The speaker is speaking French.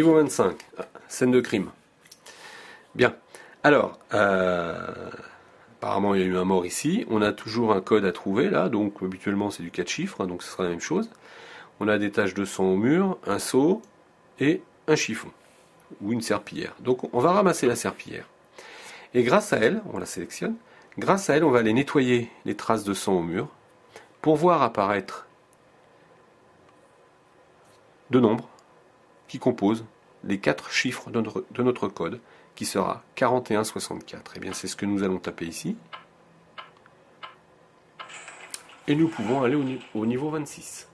Niveau 25, ah, scène de crime. Bien. Alors, euh, apparemment il y a eu un mort ici. On a toujours un code à trouver là, donc habituellement c'est du 4 chiffres, hein, donc ce sera la même chose. On a des taches de sang au mur, un seau et un chiffon ou une serpillière. Donc on va ramasser la serpillière. Et grâce à elle, on la sélectionne, grâce à elle on va aller nettoyer les traces de sang au mur pour voir apparaître deux nombres qui composent les quatre chiffres de notre, de notre code qui sera 4164. Et eh bien c'est ce que nous allons taper ici. Et nous pouvons aller au niveau 26.